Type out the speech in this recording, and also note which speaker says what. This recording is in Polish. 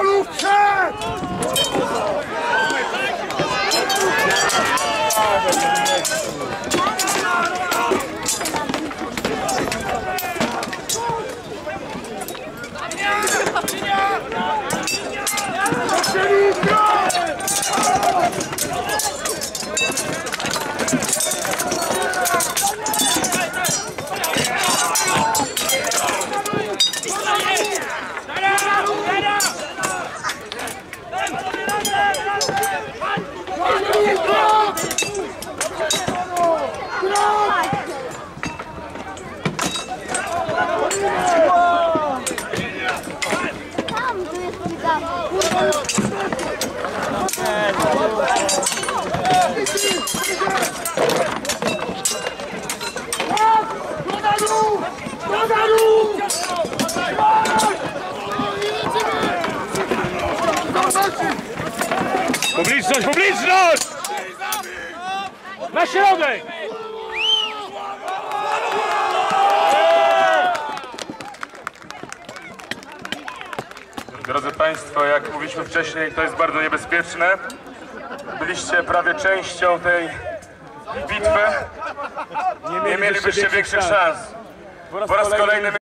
Speaker 1: Eu não quero!
Speaker 2: Publiczność, publiczność! Na środek!
Speaker 3: Drodzy Państwo, jak mówiliśmy wcześniej, to jest bardzo niebezpieczne. Byliście prawie częścią tej bitwy. Nie mielibyście większych szans. Po raz kolejny